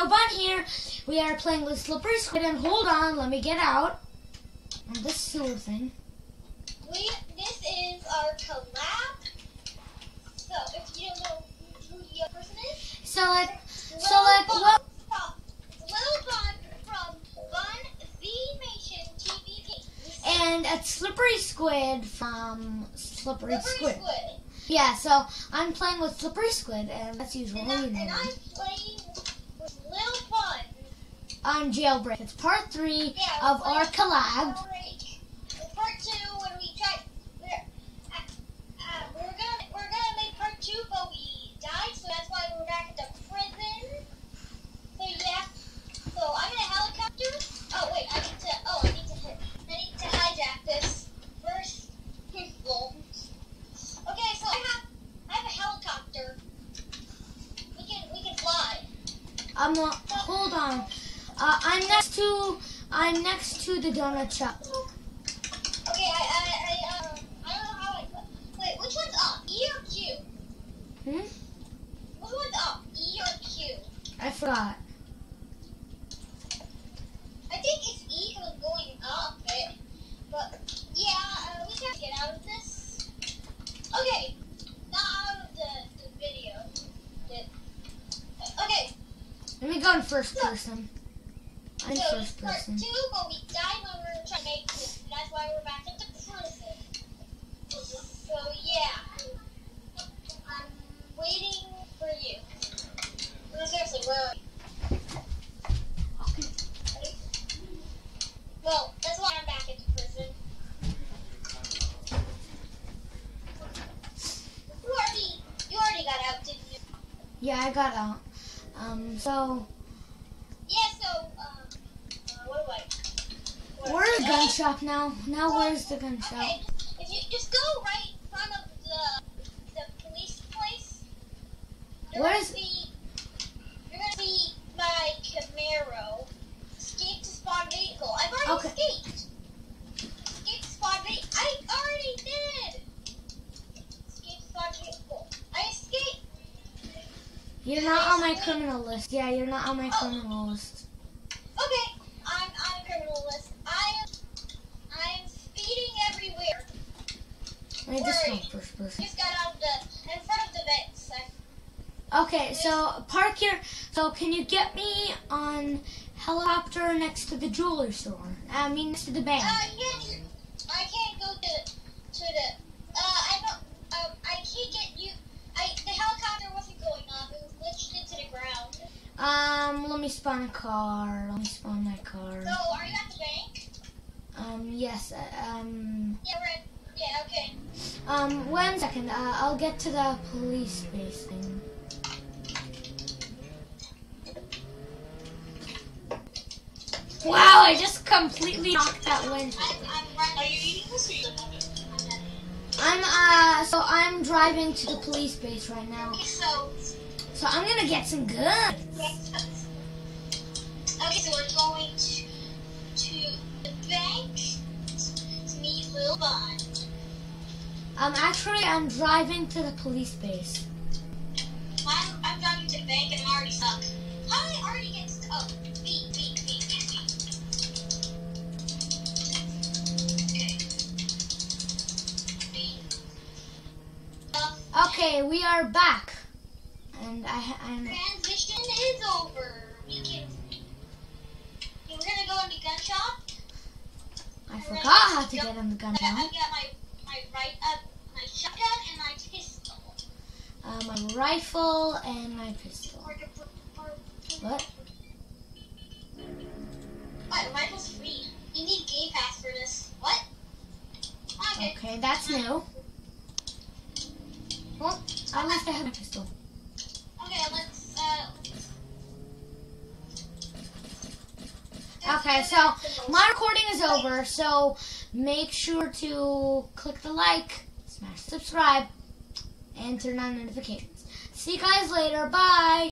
Little Bun here. We are playing with Slipry Squid, and hold on, let me get out of this sewer thing. We this is our collab. So if you don't know who the other person is, So like, so like, Bun what? from Lil Bun from Bun the Nation TVP. And it's Slipry Squid from Slippery, Slipry Squid. Squid. Yeah, so I'm playing with Slipry Squid, and that's usually And, I, and. I'm playing with Lil on Jailbreak. It's part three Yeah, of our collab. I'm not. Hold on. Uh, I'm next to. I'm next to the donut shop. Okay, I I I, um, I don't know how I. Wait, which one's up? E or Q? Hmm? Which one's up? E or Q? I forgot. I think it's E because it's going up, it. But yeah, uh, we have to get out of this. Okay, not out of the, the video. The- okay, First person. I'm so first part person. two, but we died when we were trying to make this. That's why we're back at the prison. So yeah, I'm waiting for you. No, seriously, where are? Okay. Well, that's why I'm back at the prison. You already, you already got out, didn't you? Yeah, I got out. Um, so Yeah. So, um, uh, what do I? what- we're a gun shop now. Now where's the gun shop? Okay, if you just go right in front of the the police place, you're Where gonna is- see you're gonna see my Camaro. Escape to spawn vehicle. I've already Okay. escaped. Escape to spawn vehicle. I already did. Escape to spawn vehicle. I escaped. You're not on my criminal list. Yeah, you're not on my Oh. criminal list. Okay, I'm on a criminal list. I am I'm speeding everywhere. Let me just go Worry. first person. Just got out of the in front of the vents. I Okay, so park here. So can you get me on helicopter next to the jewelry store? I mean, next to the bank. Uh, yeah, I can't go to to the. Let me spawn a car. Let me spawn my car. So, are you at the bank? Um, yes. uh, Um, Yeah, we're. Yeah, okay. um, one second. Uh, I'll get to the police base thing. Wow! I just completely knocked that window. I'm, I'm right. Are you eating this I'm uh, so I'm driving to the police base right now. So. So I'm gonna get some guns. Okay, so we're going to to the bank to meet Lil Bun. Um, actually, I'm driving to the police base. I'm, I'm driving to the bank and I'm already stuck. How did I already get stuck? Oh, B, B, B, B, B. Okay. Okay, we are back, and I I'm transition is over. We can. We're gonna go in the gun shop. I forgot to get in the gun I got, I shop. got my my right uh, my shotgun and my pistol. Uh, my rifle and my pistol. What? What? Rifle's free. You need Game Pass for this. What? Okay. Okay, that's new. Well, at least I have a pistol. Okay, let's. Uh, Okay, so my recording is over, so make sure to click the like, smash subscribe, and turn on notifications. See you guys later. Bye.